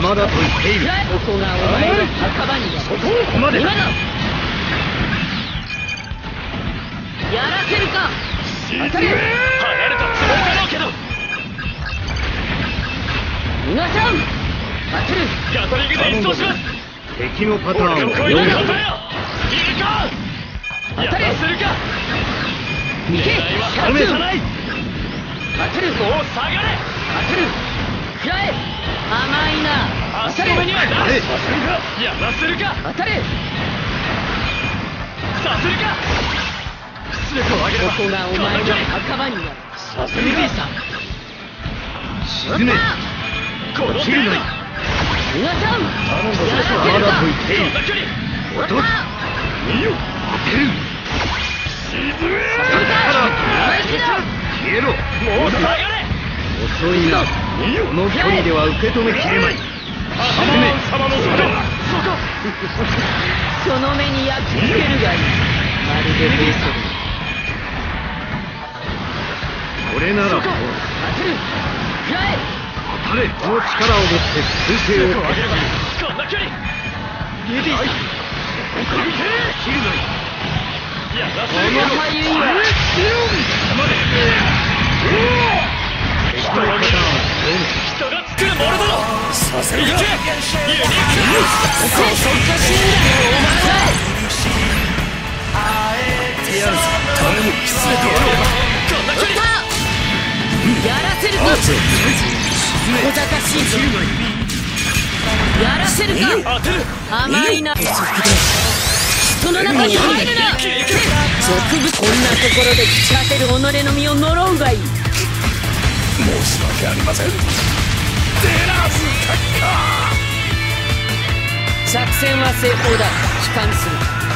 まだと言っている。ここがお前の墓場に。なるここまで今だやらせるか。当たれ流行るとつもりだろうけど皆さん。当てる。ガトリングで一掃します。敵のパターンを読めで答えよ。いいか。や当たれらせるか。逃げ。狙いはさない。当てるもう下がれ。当てる当たれ。るかやらせるか当たれ。させるか。出力を上げればここがお前の墓場になる。させるか。さ沈め。この程度切るな皆さん頼むぞやらせまるかだと言って。いるこんな距離落とす見よ当てる沈め消えろ。もう下がれ。遅いな。この距離では受け止めきれないその目に焼き付けるがいいまるで。ベースこれならこう当てる食らえ当たれこの力を持って空勢を上げこんな距離指さ切るなやらこのせるか俳優は敵のパターンを人が作るものだ。ろさせるかユニークそそっかしいんだよお前めてやるぞ。頼む出力を上げればこんな距離だやらせるか小賢しいぞ。やらせるか甘いな人の中に入るな俗物こんなところで朽ち果てる己の身を呪うがいい申し訳ありません戦は成功だ。帰還する。